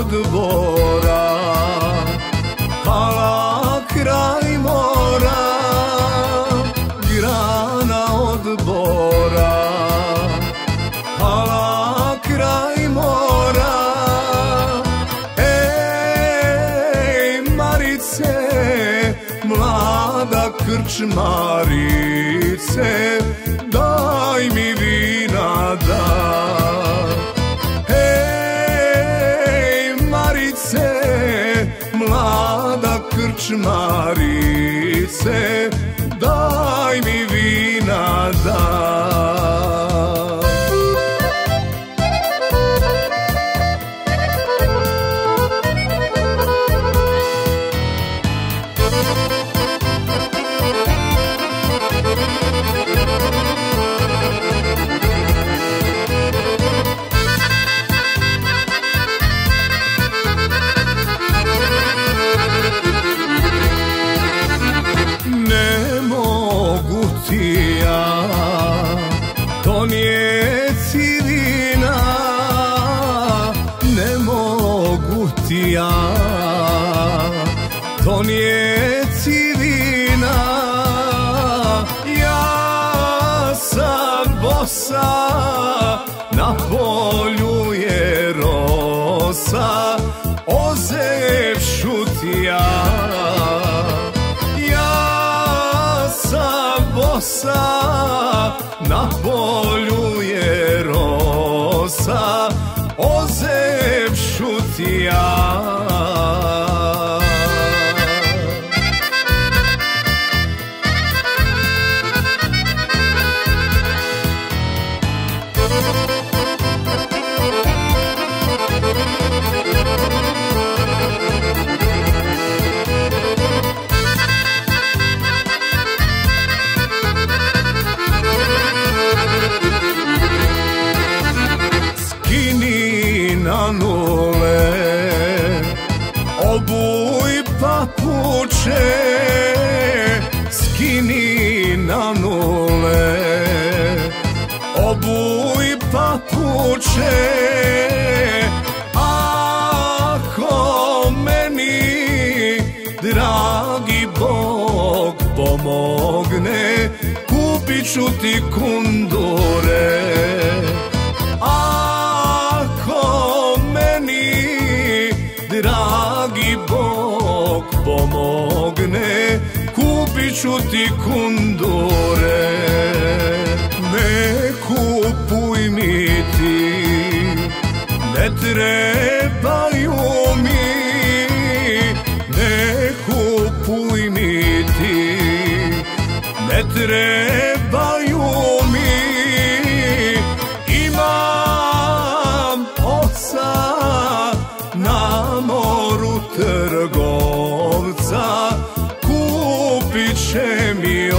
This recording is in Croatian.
odbora Hala kraj mora Grana odbora Hala kraj mora. Ej Marice Mlada krčmarice Daj mi vina daj krčmarice mogu ti ja donijeti vina Ne mogu ti ja. Donijeti vina Ja sam bosa na polju je rosa Ozevšu ti bosa, na polju je rosa, ozev šutija. Skini obuj papuče, skini na nule, obuj papuče, ako meni dragi Bog pomogne, kupit ću ti kundure. Kupit ću ti kundure Ne kupuj mi ti Ne trebaju mi Ne kupuj mi ti Ne trebaju Kupit će